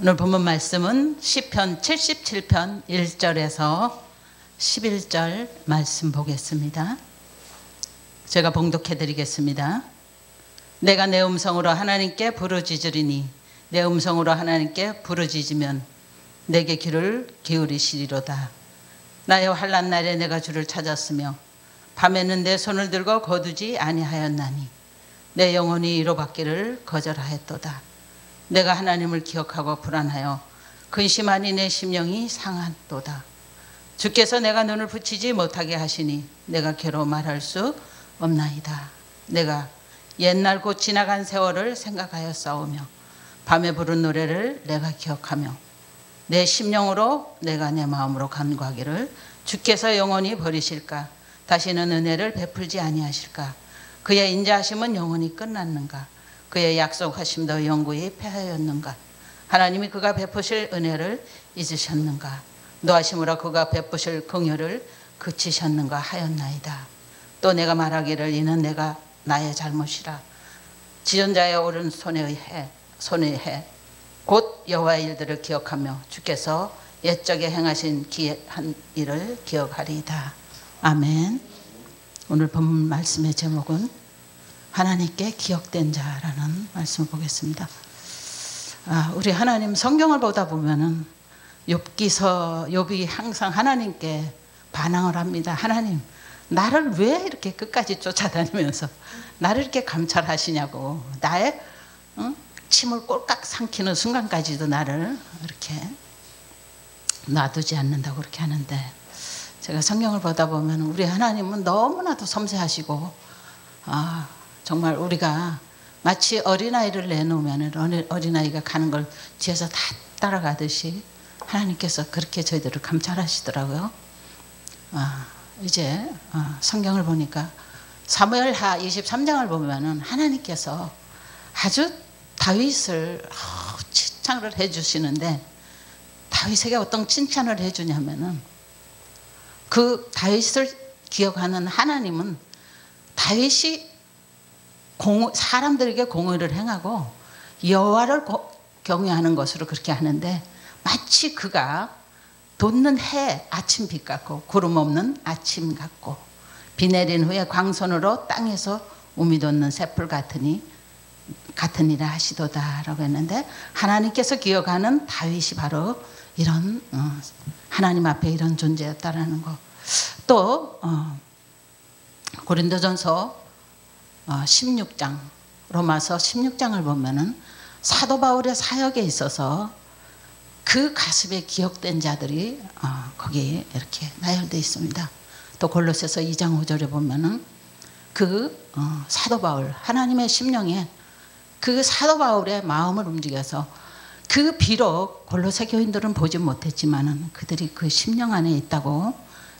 오늘 본문 말씀은 시편 77편 1절에서 11절 말씀 보겠습니다. 제가 봉독해 드리겠습니다. 내가 내 음성으로 하나님께 부르짖으리니 내 음성으로 하나님께 부르짖으면 내게 귀를 기울이시리로다. 나의 환난 날에 내가 주를 찾았으며 밤에는 내 손을 들고 거두지 아니하였나니 내 영혼이 이로 받기를 거절하였도다. 내가 하나님을 기억하고 불안하여 근심하니 내 심령이 상한도다. 주께서 내가 눈을 붙이지 못하게 하시니 내가 괴로 말할 수 없나이다. 내가 옛날 곧 지나간 세월을 생각하여 싸우며 밤에 부른 노래를 내가 기억하며 내 심령으로 내가 내 마음으로 간구하기를 주께서 영원히 버리실까 다시는 은혜를 베풀지 아니하실까 그의 인자하심은 영원히 끝났는가 그의 약속하심 도 영구히 패하였는가 하나님이 그가 베푸실 은혜를 잊으셨는가 노하심으로 그가 베푸실 긍휼을 그치셨는가 하였나이다 또 내가 말하기를 이는 내가 나의 잘못이라 지존자의 오른 손에 의해 손에 의해 곧 여호와의 일들을 기억하며 주께서 옛적에 행하신 기한 일을 기억하리이다. 아멘. 오늘 본 말씀의 제목은 하나님께 기억된 자라는 말씀을 보겠습니다. 아, 우리 하나님 성경을 보다 보면은 욥기서 욥이 항상 하나님께 반항을 합니다. 하나님, 나를 왜 이렇게 끝까지 쫓아다니면서 나를 이렇게 감찰하시냐고 나의 응? 침을 꼴깍 삼키는 순간까지도 나를 이렇게 놔두지 않는다고 그렇게 하는데 제가 성경을 보다 보면 우리 하나님은 너무나도 섬세하시고 아 정말 우리가 마치 어린아이를 내놓으면 어린아이가 가는 걸 뒤에서 다 따라가듯이 하나님께서 그렇게 저희들을 감찰하시더라고요. 아, 이제 어, 성경을 보니까 사무엘하 23장을 보면은 하나님께서 아주 다윗을 어, 칭찬을 해주시는데 다윗에게 어떤 칭찬을 해주냐면은 그 다윗을 기억하는 하나님은 다윗이 공, 사람들에게 공의를 행하고 여호와를 경외하는 것으로 그렇게 하는데 마치 그가 돋는 해 아침 빛 같고 구름 없는 아침 같고 비 내린 후에 광선으로 땅에서 우미 돋는 새풀 같으니 같으니라 하시도다라고 했는데 하나님께서 기억하는 다윗이 바로 이런 어, 하나님 앞에 이런 존재였다라는 거. 또 어, 고린도전서 어, 16장 로마서 16장을 보면은 사도 바울의 사역에 있어서 그 가슴에 기억된 자들이 어, 거기에 이렇게 나열되어 있습니다. 또 골로새서 2장 5절에 보면은 그 어, 사도 바울 하나님의 심령에 그 사도 바울의 마음을 움직여서 그 비록 골로새 교인들은 보지 못했지만은 그들이 그 심령 안에 있다고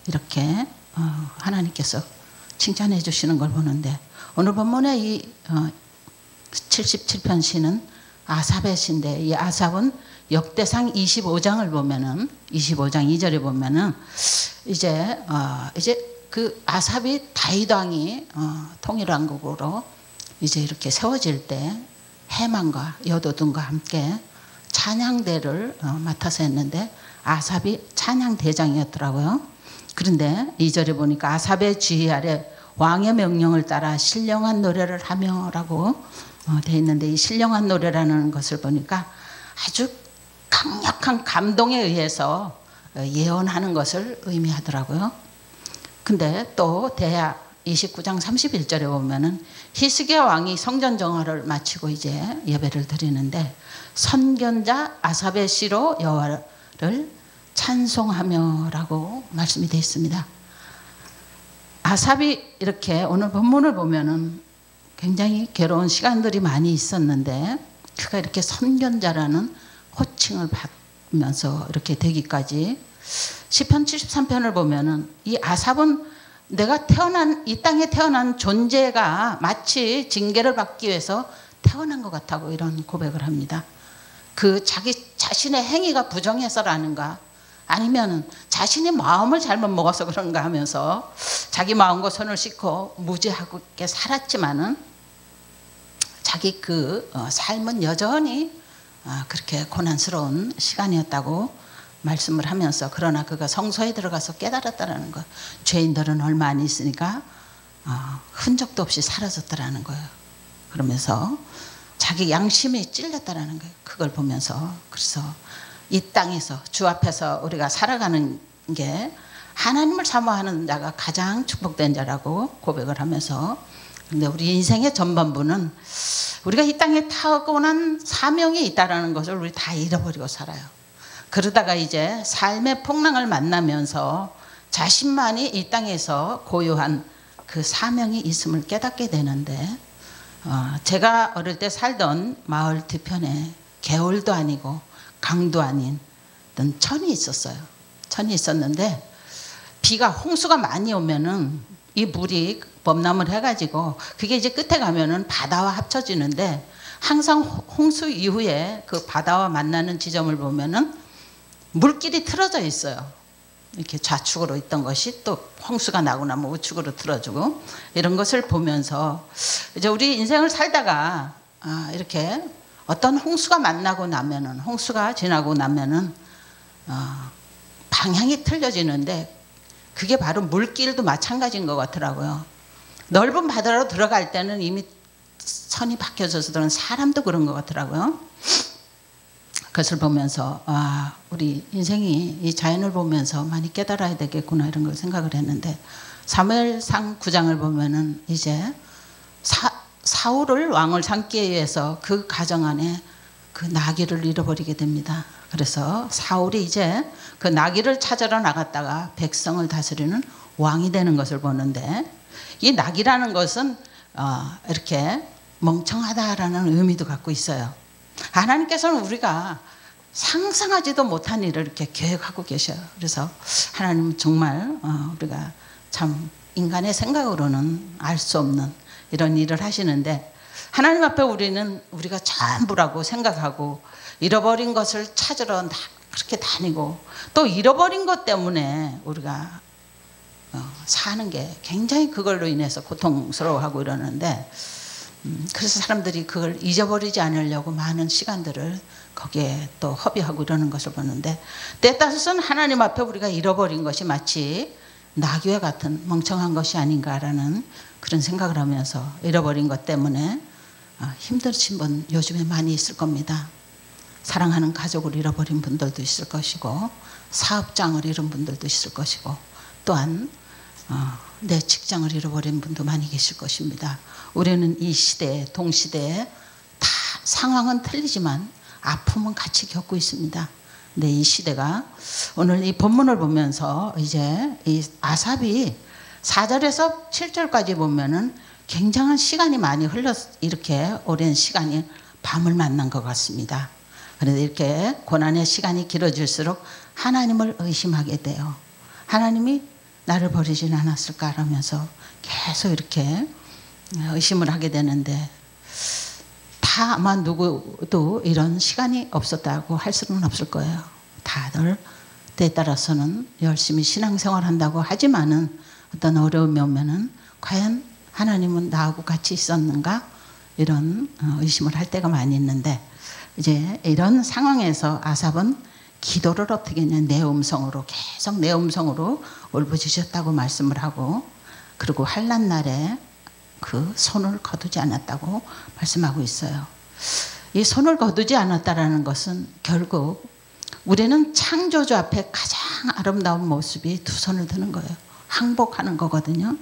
이렇게 어, 하나님께서 칭찬해 주시는 걸 보는데 오늘 본문의 이 77편 시는 아삽의 시인데 이 아삽은 역대상 25장을 보면은 25장 2절에 보면은 이제 어 이제 그 아삽이 다윗 왕이 어 통일왕국으로 이제 이렇게 세워질 때 해만과 여도둔과 함께 찬양대를 어 맡아서 했는데 아삽이 찬양대장이었더라고요. 그런데 2절에 보니까 아삽의 지휘 아래 왕의 명령을 따라 신령한 노래를 하며라고 어, 돼 있는데 이 신령한 노래라는 것을 보니까 아주 강력한 감동에 의해서 어, 예언하는 것을 의미하더라고요. 근데 또 대야 29장 31절에 보면은 히스기야 왕이 성전 정화를 마치고 이제 예배를 드리는데 선견자 아삽의 시로 여호와를 찬송하며라고 말씀이 되어 있습니다. 아삽이 이렇게 오늘 본문을 보면은 굉장히 괴로운 시간들이 많이 있었는데 그가 이렇게 선견자라는 호칭을 받으면서 이렇게 되기까지 시편 73편을 보면은 이 아삽은 내가 태어난 이 땅에 태어난 존재가 마치 징계를 받기 위해서 태어난 것 같다고 이런 고백을 합니다. 그 자기 자신의 행위가 부정해서라는가 아니면 자신이 마음을 잘못 먹어서 그런가 하면서 자기 마음과 손을 씻고 무지하게 살았지만은 자기 그 어, 삶은 여전히 아, 그렇게 고난스러운 시간이었다고 말씀을 하면서 그러나 그가 성소에 들어가서 깨달았다라는 거. 죄인들은 얼마 안 있으니까 어, 흔적도 없이 사라졌다라는 거예요. 그러면서 자기 양심이 찔렸다라는 거예요. 그걸 보면서 그래서 이 땅에서 주 앞에서 우리가 살아가는 게 하나님을 사모하는 자가 가장 축복된 자라고 고백을 하면서 근데 우리 인생의 전반부는 우리가 이 땅에 타고난 사명이 있다라는 것을 우리 다 잃어버리고 살아요. 그러다가 이제 삶의 풍랑을 만나면서 자신만이 이 땅에서 고유한 그 사명이 있음을 깨닫게 되는데 어, 제가 어릴 때 살던 마을 뒤편에 개울도 아니고 강도 아닌 어떤 천이 있었어요. 천이 있었는데 비가 홍수가 많이 오면은 이 물이 범람을 해가지고 그게 이제 끝에 가면은 바다와 합쳐지는데 항상 홍수 이후에 그 바다와 만나는 지점을 보면은 물길이 틀어져 있어요. 이렇게 좌측으로 있던 것이 또 홍수가 나고 나면 우측으로 틀어지고 이런 것을 보면서 이제 우리 인생을 살다가 아, 이렇게 어떤 홍수가 만나고 나면은 홍수가 지나고 나면은 어, 방향이 틀려지는데 그게 바로 물길도 마찬가지인 것 같더라고요. 넓은 바다로 들어갈 때는 이미 선이 바뀌어져서 들은 사람도 그런 것 같더라고요. 그것을 보면서 아 우리 인생이 이 자연을 보면서 많이 깨달아야 되겠구나 이런 걸 생각을 했는데 사무엘상 9장을 보면은 이제 사, 사울을 왕을 삼기 위해서 그 가정 안에 그 나귀를 잃어버리게 됩니다. 그래서 사울이 이제 그 나귀를 찾으러 나갔다가 백성을 다스리는 왕이 되는 것을 보는데 이 낙이라는 것은 어, 이렇게 멍청하다라는 의미도 갖고 있어요. 하나님께서는 우리가 상상하지도 못한 일을 이렇게 계획하고 계셔요. 그래서 하나님은 정말 어, 우리가 참 인간의 생각으로는 알 수 없는 이런 일을 하시는데 하나님 앞에 우리는 우리가 전부라고 생각하고 잃어버린 것을 찾으러 그렇게 다니고 또 잃어버린 것 때문에 우리가 어, 사는 게 굉장히 그걸로 인해서 고통스러워하고 이러는데 음, 그래서 사람들이 그걸 잊어버리지 않으려고 많은 시간들을 거기에 또 허비하고 이러는 것을 보는데 때 따라서는 하나님 앞에 우리가 잃어버린 것이 마치 나귀와 같은 멍청한 것이 아닌가라는 그런 생각을 하면서 잃어버린 것 때문에 어, 힘드신 분 요즘에 많이 있을 겁니다. 사랑하는 가족을 잃어버린 분들도 있을 것이고 사업장을 잃은 분들도 있을 것이고 또한 어, 내 직장을 잃어버린 분도 많이 계실 것입니다. 우리는 이 시대에 동시대에 다 상황은 틀리지만 아픔은 같이 겪고 있습니다. 근데 이 시대가 오늘 이 본문을 보면서 이제 이 아삽이 4절에서 7절까지 보면은 굉장한 시간이 많이 흘렀 이렇게 오랜 시간이 밤을 만난 것 같습니다. 그런데 이렇게 고난의 시간이 길어질수록 하나님을 의심하게 돼요. 하나님이 나를 버리진 않았을까 하면서 계속 이렇게 의심을 하게 되는데 다 아마 누구도 이런 시간이 없었다고 할 수는 없을 거예요. 다들 때에 따라서는 열심히 신앙생활 한다고 하지만은 어떤 어려움이 오면은 과연 하나님은 나하고 같이 있었는가 이런 어, 의심을 할 때가 많이 있는데 이제 이런 상황에서 아삽은 기도를 어떻게 했냐 내 음성으로 계속 내 음성으로 울부짖었다고 말씀을 하고 그리고 한란 날에 그 손을 거두지 않았다고 말씀하고 있어요. 이 손을 거두지 않았다라는 것은 결국 우리는 창조주 앞에 가장 아름다운 모습이 두 손을 드는 거예요. 항복하는 거거든요.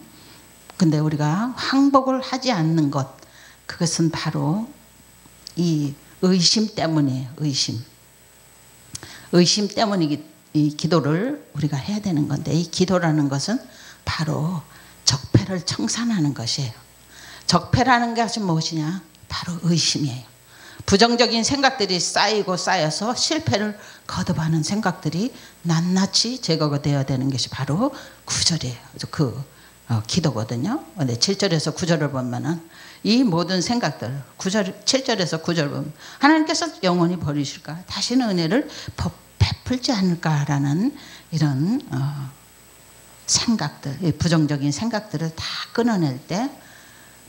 근데 우리가 항복을 하지 않는 것, 그것은 바로 이 의심 때문이에요. 의심. 의심 때문이 이 기도를 우리가 해야 되는 건데 이 기도라는 것은 바로 적폐를 청산하는 것이에요. 적폐라는 것이 무엇이냐? 바로 의심이에요. 부정적인 생각들이 쌓이고 쌓여서 실패를 거듭하는 생각들이 낱낱이 제거가 되어야 되는 것이 바로 구절이에요. 그 어, 기도거든요. 근데 7절에서 9절을 보면은 이 모든 생각들 9절 7절에서 9절 보면 하나님께서 영원히 버리실까? 다시는 은혜를 베풀지 않을까라는 이런 어, 생각들, 부정적인 생각들을 다 끊어낼 때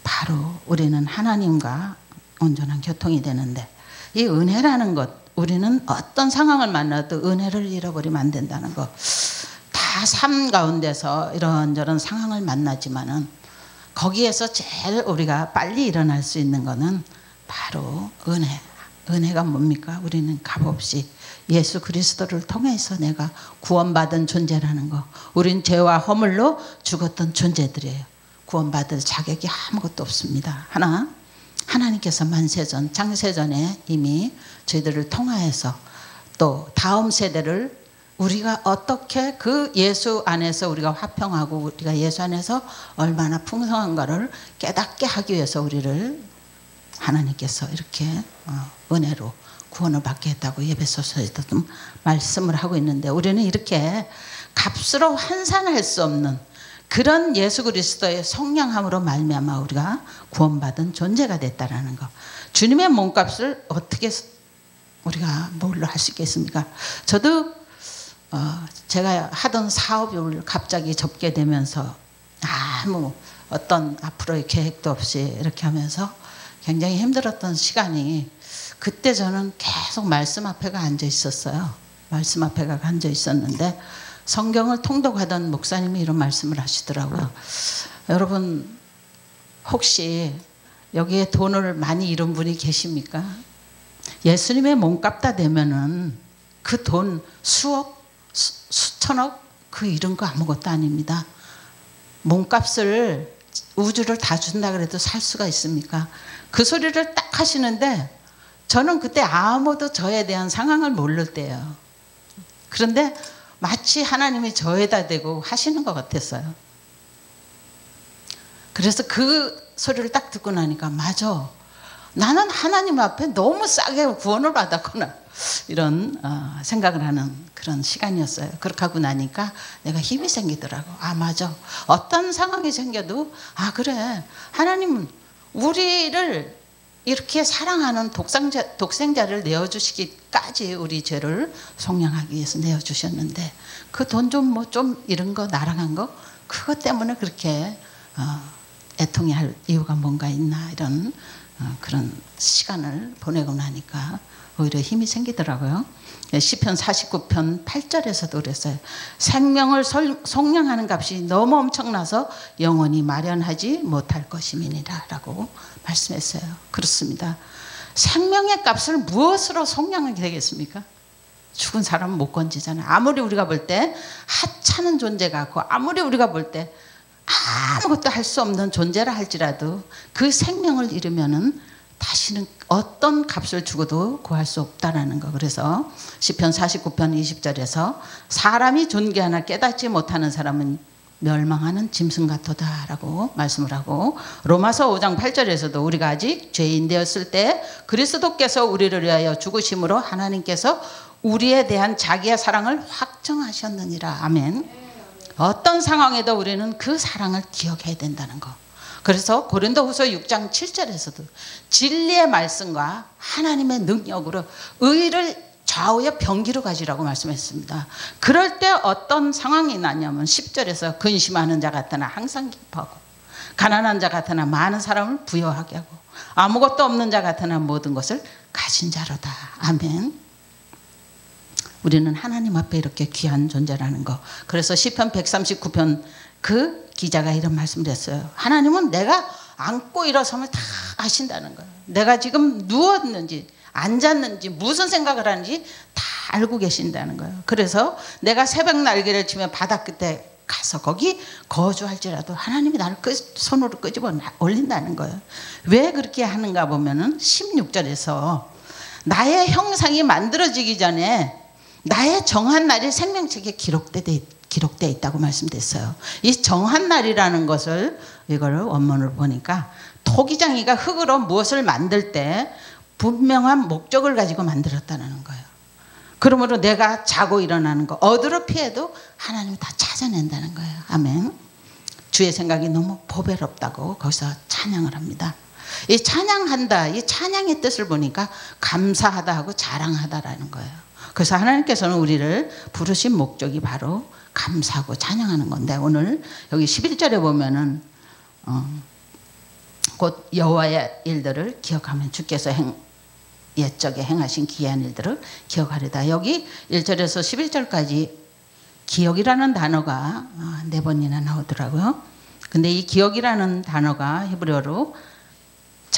바로 우리는 하나님과 온전한 교통이 되는데 이 은혜라는 것 우리는 어떤 상황을 만나도 은혜를 잃어버리면 안 된다는 거. 다 삶 가운데서 이런저런 상황을 만나지만은 거기에서 제일 우리가 빨리 일어날 수 있는 거는 바로 은혜. 은혜가 뭡니까? 우리는 값없이 예수 그리스도를 통해서 내가 구원받은 존재라는 거. 우린 죄와 허물로 죽었던 존재들이에요. 구원받을 자격이 아무것도 없습니다. 하나, 하나님께서 만세전, 장세전에 이미 저희들을 통하여서 또 다음 세대를 우리가 어떻게 그 예수 안에서 우리가 화평하고 우리가 예수 안에서 얼마나 풍성한가를 깨닫게 하기 위해서 우리를 하나님께서 이렇게 어, 은혜로 구원을 받게 했다고 예배소서에도 좀 말씀을 하고 있는데 우리는 이렇게 값으로 환산할 수 없는 그런 예수 그리스도의 성령함으로 말미암아 우리가 구원받은 존재가 됐다라는 거. 주님의 몸값을 어떻게 우리가 뭘로 할 수 있겠습니까? 저도 어 제가 하던 사업을 갑자기 접게 되면서 아무 어떤 앞으로의 계획도 없이 이렇게 하면서 굉장히 힘들었던 시간이 그때 저는 계속 말씀 앞에가 앉아 있었어요. 말씀 앞에가 앉아 있었는데 성경을 통독하던 목사님이 이런 말씀을 하시더라고요. 여러분 혹시 여기에 돈을 많이 잃은 분이 계십니까? 예수님의 몸값 다 되면은 그 돈 수억, 수, 수천억 그 잃은 거 아무것도 아닙니다. 몸값을 우주를 다 준다 그래도 살 수가 있습니까? 그 소리를 딱 하시는데 저는 그때 아무도 저에 대한 상황을 모를 때예요. 그런데 마치 하나님이 저에다 대고 하시는 것 같았어요. 그래서 그 소리를 딱 듣고 나니까 맞아. 나는 하나님 앞에 너무 싸게 구원을 받았구나. 이런 어, 생각을 하는 그런 시간이었어요. 그렇게 하고 나니까 내가 힘이 생기더라고. 아 맞아. 어떤 상황이 생겨도 아 그래. 하나님은 우리를 이렇게 사랑하는 독생자, 독생자를 내어주시기까지 우리 죄를 속량하기 위해서 내어주셨는데 그 돈 좀 뭐좀 이런 거 날아간 거 그것 때문에 그렇게 어, 애통해 할 이유가 뭔가 있나 이런 어, 그런 시간을 보내고 나니까 오히려 힘이 생기더라고요. 시편 49편 8절에서도 그랬어요. 생명을 속량하는 값이 너무 엄청나서 영원히 마련하지 못할 것임이니라라고 말씀했어요. 그렇습니다. 생명의 값을 무엇으로 속량하게 되겠습니까? 죽은 사람은 못 건지잖아요. 아무리 우리가 볼 때 하찮은 존재 같고 아무리 우리가 볼 때 아무것도 할 수 없는 존재라 할지라도 그 생명을 잃으면은 다시는 어떤 값을 주고도 구할 수 없다라는 거. 그래서 시편 49편 20절에서 사람이 존귀하나 깨닫지 못하는 사람은 멸망하는 짐승 같도다라고 말씀을 하고 로마서 5장 8절에서도 우리가 아직 죄인 되었을 때 그리스도께서 우리를 위하여 죽으심으로 하나님께서 우리에 대한 자기의 사랑을 확정하셨느니라. 아멘. 어떤 상황에도 우리는 그 사랑을 기억해야 된다는 거. 그래서 고린도후서 6장 7절에서도 진리의 말씀과 하나님의 능력으로 의를 좌우의 병기로 가지라고 말씀했습니다. 그럴 때 어떤 상황이 나냐면 10절에서 근심하는 자 같으나 항상 기뻐하고 가난한 자 같으나 많은 사람을 부여하게 하고 아무것도 없는 자 같으나 모든 것을 가진 자로다. 아멘. 우리는 하나님 앞에 이렇게 귀한 존재라는 거. 그래서 시편 139편 그 기자가 이런 말씀을 했어요. 하나님은 내가 앉고 일어섬을 다 아신다는 거예요. 내가 지금 누웠는지 앉았는지 무슨 생각을 하는지 다 알고 계신다는 거예요. 그래서 내가 새벽 날개를 치면 바다 끝에 가서 거기 거주할지라도 하나님이 나를 끄, 손으로 끄집어 올린다는 거예요. 왜 그렇게 하는가 보면은 16절에서 나의 형상이 만들어지기 전에 나의 정한 날이 생명책에 기록돼 기록되어 있다고 말씀됐어요. 이 정한 날이라는 것을 이거를 원문을 보니까 토기장이가 흙으로 무엇을 만들 때 분명한 목적을 가지고 만들었다는 거예요. 그러므로 내가 자고 일어나는 거 어디로 피해도 하나님이 다 찾아낸다는 거예요. 아멘. 주의 생각이 너무 보배롭다고 거기서 찬양을 합니다. 이 찬양한다, 이 찬양의 뜻을 보니까 감사하다 하고 자랑하다라는 거예요. 그래서 하나님께서는 우리를 부르신 목적이 바로 감사하고 찬양하는 건데 오늘 여기 11절에 보면은 어, 곧 여호와의 일들을 기억하면 주께서 행, 옛적에 행하신 기이한 일들을 기억하리다. 여기 1절에서 11절까지 기억이라는 단어가 아, 네 번이나 나오더라고요. 근데 이 기억이라는 단어가 히브리어로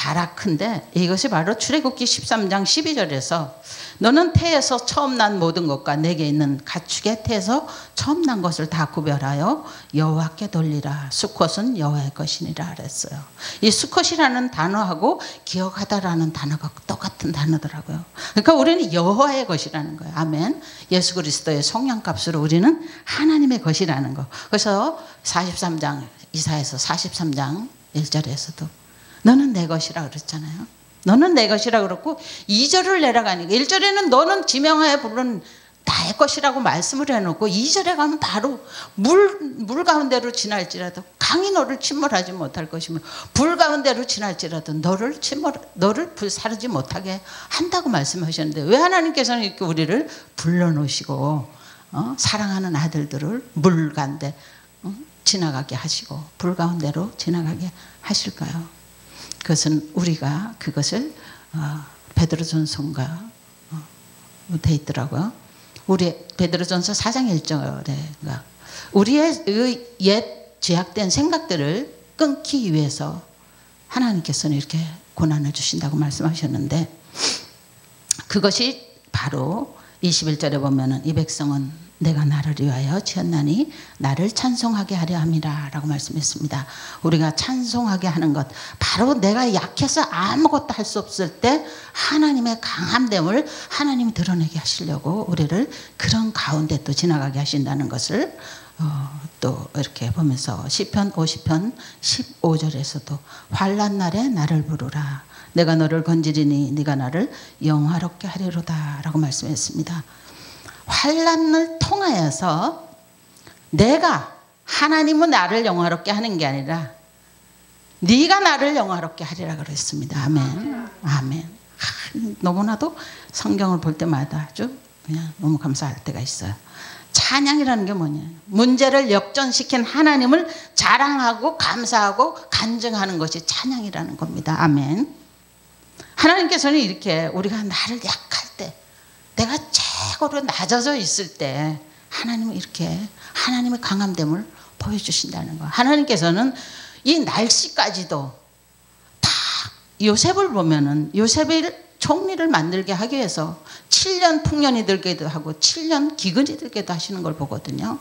자라큰데 이것이 바로 출애굽기 13장 12절에서 너는 태에서 처음 난 모든 것과 내게 있는 가축의 태에서 처음 난 것을 다 구별하여 여호와께 돌리라 수컷은 여호와의 것이니라 그랬어요. 이 수컷이라는 단어하고 기억하다라는 단어가 똑같은 단어더라고요. 그러니까 우리는 여호와의 것이라는 거예요. 아멘. 예수 그리스도의 성령값으로 우리는 하나님의 것이라는 거. 그래서 43장 이사에서 43장 1절에서도 너는 내 것이라 그랬잖아요. 너는 내 것이라 그랬고 2절을 내려가니까 1절에는 너는 지명하여 부른 나의 것이라고 말씀을 해놓고 2절에 가면 바로 물, 물 가운데로 지날지라도 강이 너를 침몰하지 못할 것이며 불 가운데로 지날지라도 너를 침몰, 너를 불사르지 못하게 한다고 말씀하셨는데 왜 하나님께서는 이렇게 우리를 불러놓으시고 어? 사랑하는 아들들을 물 가운데 어? 지나가게 하시고 불 가운데로 지나가게 하실까요? 그것은 우리가 그것을 어, 베드로전서가 어, 돼 있더라고요. 우리 베드로전서 4장 1절에 우리의 옛 죄악된 생각들을 끊기 위해서 하나님께서는 이렇게 고난을 주신다고 말씀하셨는데 그것이 바로 21절에 보면은 이 백성은 내가 나를 위하여 지었나니 나를 찬송하게 하려 함이라 라고 말씀했습니다. 우리가 찬송하게 하는 것 바로 내가 약해서 아무것도 할 수 없을 때 하나님의 강함됨을 하나님이 드러내게 하시려고 우리를 그런 가운데 또 지나가게 하신다는 것을 어, 또 이렇게 보면서 시편 50편 15절에서도 환란 날에 나를 부르라 내가 너를 건지리니 네가 나를 영화롭게 하리로다라고 말씀했습니다. 환란을 통하여서 내가 하나님은 나를 영화롭게 하는 게 아니라 네가 나를 영화롭게 하리라 그랬습니다. 아멘. 아멘. 너무나도 성경을 볼 때마다 아주 그냥 너무 감사할 때가 있어요. 찬양이라는 게 뭐냐? 문제를 역전시킨 하나님을 자랑하고 감사하고 간증하는 것이 찬양이라는 겁니다. 아멘. 하나님께서는 이렇게 우리가 나를 약할 때 내가 최고로 낮아져 있을 때 하나님은 이렇게 하나님의 강함됨을 보여주신다는 거. 하나님께서는 이 날씨까지도 다 요셉을 보면은 요셉을 총리를 만들게 하기 위해서 7년 풍년이 들게도 하고 7년 기근이 들게도 하시는 걸 보거든요.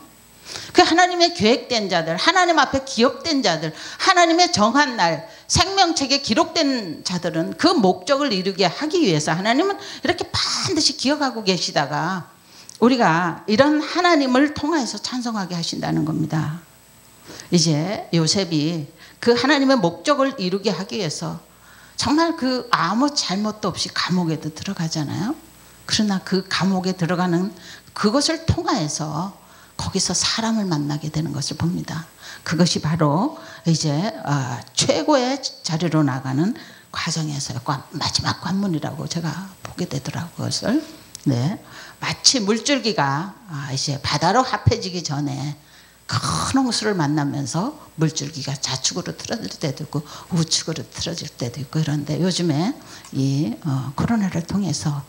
그 하나님의 계획된 자들, 하나님 앞에 기억된 자들, 하나님의 정한 날, 생명책에 기록된 자들은 그 목적을 이루게 하기 위해서 하나님은 이렇게 반드시 기억하고 계시다가 우리가 이런 하나님을 통해서 찬송하게 하신다는 겁니다. 이제 요셉이 그 하나님의 목적을 이루게 하기 위해서 정말 그 아무 잘못도 없이 감옥에도 들어가잖아요. 그러나 그 감옥에 들어가는 그것을 통하여서 거기서 사람을 만나게 되는 것을 봅니다. 그것이 바로 이제 어, 최고의 자리로 나가는 과정에서의 마지막 관문이라고 제가 보게 되더라고요. 그것을. 네. 마치 물줄기가 아, 이제 바다로 합해지기 전에 큰 홍수를 만나면서 물줄기가 좌측으로 틀어질 때도 있고 우측으로 틀어질 때도 있고 그런데 요즘에 이 어, 코로나를 통해서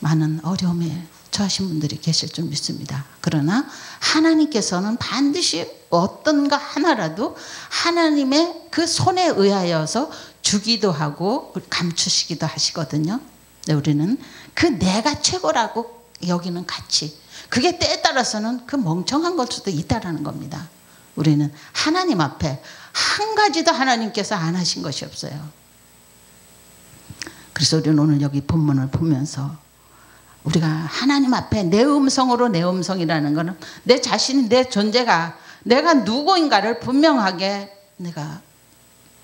많은 어려움에 처하신 분들이 계실 줄 믿습니다. 그러나 하나님께서는 반드시 어떤가 하나라도 하나님의 그 손에 의하여서 주기도 하고 감추시기도 하시거든요. 네, 우리는 그 내가 최고라고 여기는 가치. 그게 때에 따라서는 그 멍청한 걸 수도 있다라는 겁니다. 우리는 하나님 앞에 한 가지도 하나님께서 안 하신 것이 없어요. 그래서 우리는 오늘 여기 본문을 보면서 우리가 하나님 앞에 내 음성으로 내 음성이라는 것은 내 자신이 내 존재가 내가 누구인가를 분명하게 내가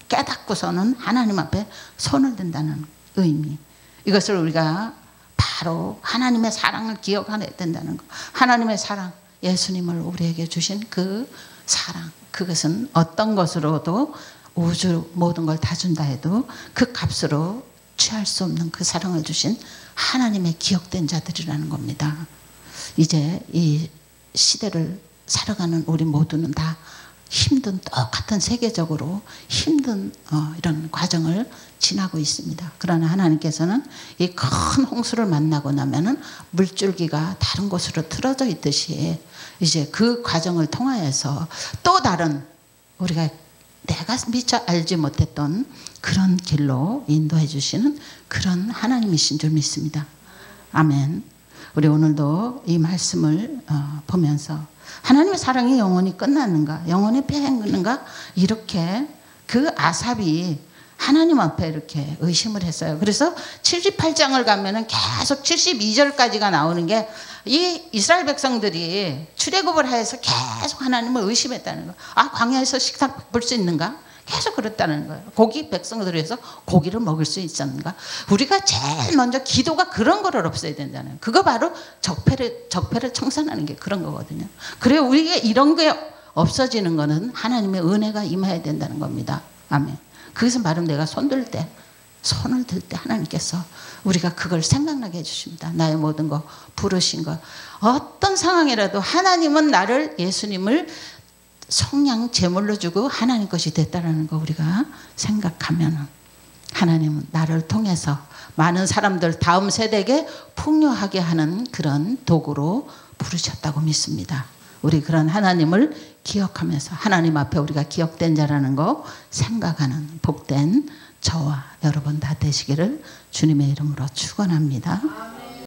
깨닫고서는 하나님 앞에 손을 든다는 의미. 이것을 우리가 바로 하나님의 사랑을 기억하야 된다는 것. 하나님의 사랑, 예수님을 우리에게 주신 그 사랑. 그것은 어떤 것으로도 우주 모든 걸 다 준다 해도 그 값으로 취할 수 없는 그 사랑을 주신 하나님의 기억된 자들이라는 겁니다. 이제 이 시대를 살아가는 우리 모두는 다 힘든 똑같은 세계적으로 힘든 어, 이런 과정을 지나고 있습니다. 그러나 하나님께서는 이 큰 홍수를 만나고 나면은 물줄기가 다른 곳으로 틀어져 있듯이 이제 그 과정을 통하여서 또 다른 우리가 내가 미처 알지 못했던 그런 길로 인도해 주시는 그런 하나님이신 줄 믿습니다. 아멘. 우리 오늘도 이 말씀을 어, 보면서 하나님의 사랑이 영원히 끝났는가, 영원히 패했는가 이렇게 그 아삽이 하나님 앞에 이렇게 의심을 했어요. 그래서 78장을 가면은 계속 72절까지가 나오는 게 이 이스라엘 백성들이 출애굽을 해서 계속 하나님을 의심했다는 거. 아 광야에서 식사 볼수 있는가? 계속 그랬다는 거예요. 고기 백성들을 위해서 고기를 먹을 수 있었는가? 우리가 제일 먼저 기도가 그런 거를 없애야 된다는 거예요. 그거 바로 적폐를 적폐를 청산하는 게 그런 거거든요. 그래 우리가 이런 게 없어지는 거는 하나님의 은혜가 임해야 된다는 겁니다. 아멘. 그것은 바로 내가 손들 때, 손을 들 때 하나님께서 우리가 그걸 생각나게 해주십니다. 나의 모든 거, 부르신 거. 어떤 상황이라도 하나님은 나를, 예수님을 성냥 제물로 주고 하나님 것이 됐다라는 거 우리가 생각하면 하나님은 나를 통해서 많은 사람들 다음 세대에게 풍요하게 하는 그런 도구로 부르셨다고 믿습니다. 우리 그런 하나님을 기억하면서 하나님 앞에 우리가 기억된 자라는 거 생각하는 복된 저와 여러분 다 되시기를 주님의 이름으로 축원합니다.